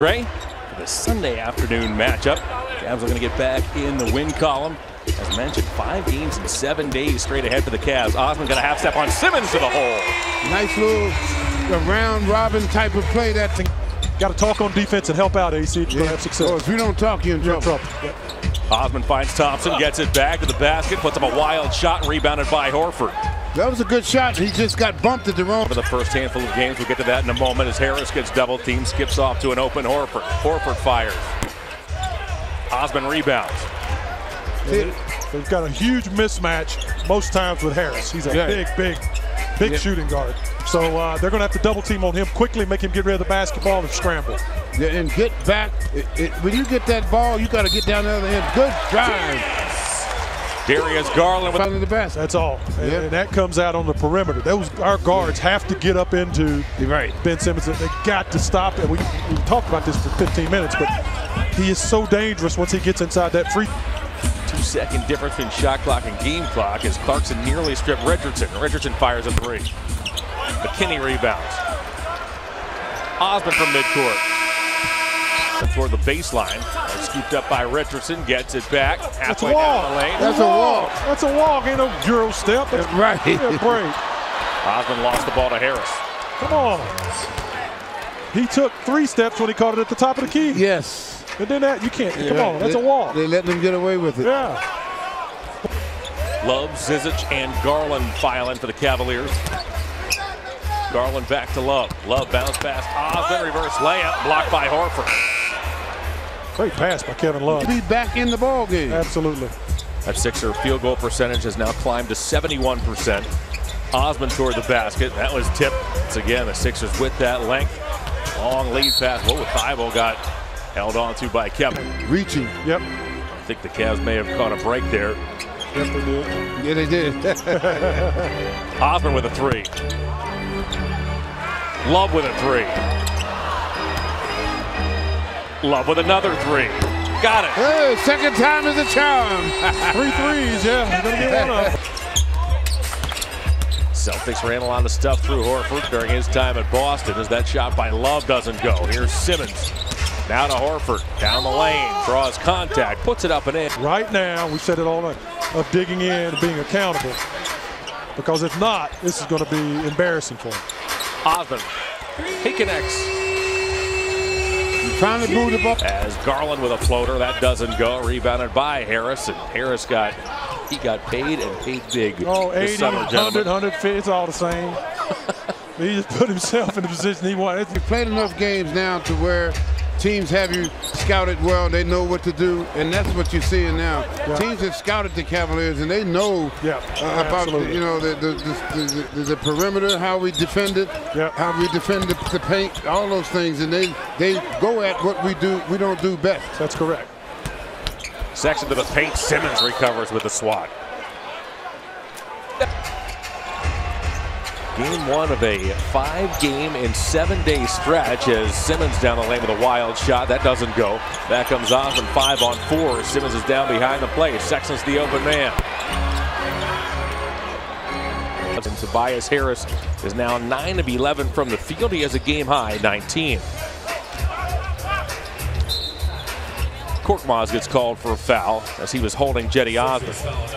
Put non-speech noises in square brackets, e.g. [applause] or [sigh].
Gray for the Sunday afternoon matchup. Cavs are going to get back in the win column. As mentioned, five games in seven days straight ahead for the Cavs. Osman got a half step on Simmons to the hole. Nice little round robin type of play that. Got to talk on defense and help out, AC, to have success. Oh, if you don't talk, you're in You're in trouble. trouble. Osman finds Thompson, gets it back to the basket, puts up a wild shot, rebounded by Horford. That was a good shot. He just got bumped at the wrong. For the first handful of games, we'll get to that in a moment as Harris gets double teamed, skips off to an open Horford. Horford fires. Osman rebounds. They- They've got a huge mismatch most times with Harris. He's a Yeah. big, big, big Yeah. shooting guard. So uh, they're going to have to double team on him quickly, make him get rid of the basketball and scramble. Yeah, and get back. It, it, when you get that ball, you got to get down the other end. Good drive. Darius Garland with the basket. That's all. And, Yeah. and that comes out on the perimeter. Those our guards have to get up into right. Ben Simmons. They got to stop it. We, we talked about this for 15 minutes, but he is so dangerous once he gets inside that free. two second difference between shot clock and game clock as Clarkson nearly stripped Richardson. Richardson fires a three. McKinnie rebounds. Osman from midcourt. Toward the baseline. Scooped up by Richardson. Gets it back. That's a Halfway down the walk. lane. That's a walk. That's a walk. Ain't no Euro step. That's [laughs] Right. yeah, break. Osman lost the ball to Harris. Come on. He took three steps when he caught it at the top of the key. Yes. And then that, you can't. Come on, that's they, a walk. They let them get away with it. Yeah. Love, Zizic, and Garland filing for the Cavaliers. Garland back to Love. Love bounce pass. Ah, Osman reverse layup. Blocked by Horford. Great pass by Kevin Love. To be back in the ball game. Absolutely. That Sixer field goal percentage has now climbed to 71%. Osman toward the basket. That was tipped. Once again, the Sixers with that length. Long lead pass. Whoa, Thybulle got held on to by Kevin. Reaching. Yep. I think the Cavs may have caught a break there. Yes, they did. Yeah, they did. [laughs] Osman with a three. Love with a three. Love with another three. Got it. hey, second time is a charm. [laughs] Three threes, yeah. You're going to get one of them. Celtics ran a lot of stuff through Horford during his time at Boston as that shot by Love doesn't go. Here's Simmons. Now to Horford. Down the lane. Draws contact. Puts it up and in. Right now, we said it all night, of digging in and being accountable. Because if not, this is going to be embarrassing for him. Osman. He connects. Trying to boot him up. As Garland with a floater. That doesn't go. Rebounded by Harris. And Harris got he got paid and paid big. Oh, this 80, summer, 100, gentlemen. 150, it's all the same. [laughs] he just put himself in the position he wanted. You played enough games now to where teams have you scouted well. They know what to do, and that's what you're seeing now. Yeah. Teams have scouted the Cavaliers, and they know Yeah, uh, about absolutely. you know the the, the, the the perimeter, how we defend it, Yeah. how we defend the, the paint, all those things, and they they go at what we do. We don't do best. That's correct. Sexton to the paint. Simmons recovers with the swat. Game one of a five game and seven day stretch as Simmons down the lane with a wild shot. That doesn't go. Back comes Osman five on four. Simmons is down behind the play. Sexton's the open man. And Tobias Harris is now 9 of 11 from the field. He has a game high 19. Korkmaz gets called for a foul as he was holding Cedi Osman.